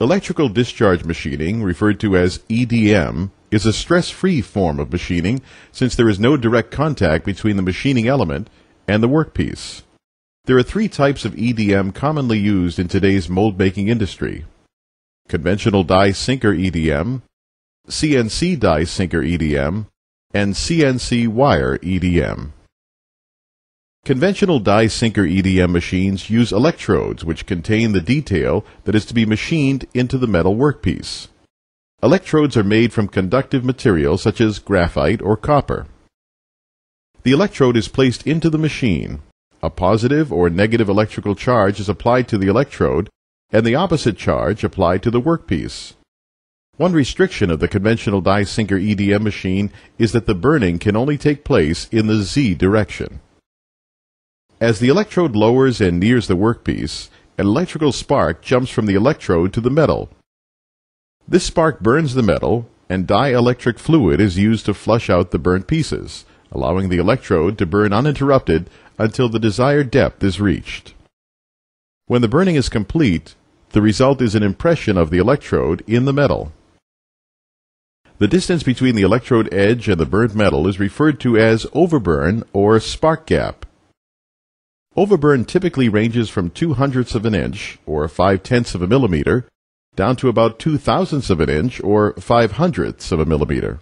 Electrical discharge machining, referred to as EDM, is a stress-free form of machining since there is no direct contact between the machining element and the workpiece. There are three types of EDM commonly used in today's mold making industry. Conventional die sinker EDM, CNC die sinker EDM, and CNC wire EDM. Conventional die sinker EDM machines use electrodes which contain the detail that is to be machined into the metal workpiece. Electrodes are made from conductive material such as graphite or copper. The electrode is placed into the machine. A positive or negative electrical charge is applied to the electrode and the opposite charge applied to the workpiece. One restriction of the conventional die sinker EDM machine is that the burning can only take place in the Z direction. As the electrode lowers and nears the workpiece, an electrical spark jumps from the electrode to the metal. This spark burns the metal, and dielectric fluid is used to flush out the burnt pieces, allowing the electrode to burn uninterrupted until the desired depth is reached. When the burning is complete, the result is an impression of the electrode in the metal. The distance between the electrode edge and the burnt metal is referred to as overburn or spark gap. Overburn typically ranges from two hundredths of an inch, or five tenths of a millimeter, down to about two thousandths of an inch, or five hundredths of a millimeter.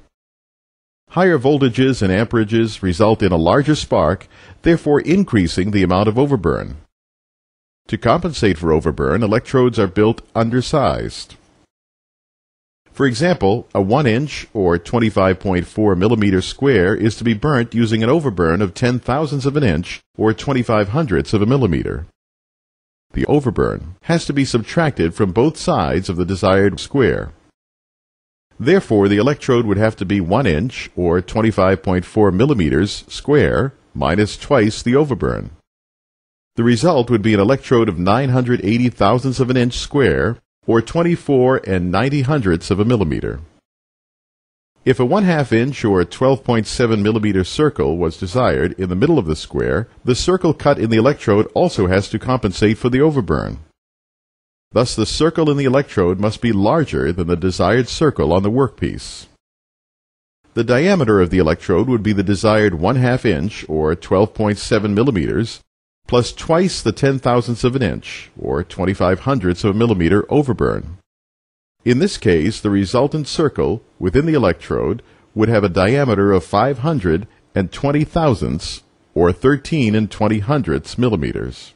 Higher voltages and amperages result in a larger spark, therefore increasing the amount of overburn. To compensate for overburn, electrodes are built undersized. For example, a 1 inch or 25.4 millimeter square is to be burnt using an overburn of 10 thousandths of an inch or 25 hundredths of a millimeter. The overburn has to be subtracted from both sides of the desired square. Therefore, the electrode would have to be 1 inch or 25.4 millimeters square minus twice the overburn. The result would be an electrode of 980 thousandths of an inch square or 24 and 90 hundredths of a millimeter. If a 1 half inch or 12.7 millimeter circle was desired in the middle of the square, the circle cut in the electrode also has to compensate for the overburn. Thus the circle in the electrode must be larger than the desired circle on the workpiece. The diameter of the electrode would be the desired 1 half inch or 12.7 millimeters plus twice the ten thousandths of an inch, or twenty-five hundredths of a millimeter overburn. In this case, the resultant circle within the electrode would have a diameter of five hundred and twenty thousandths, or thirteen and twenty hundredths millimeters.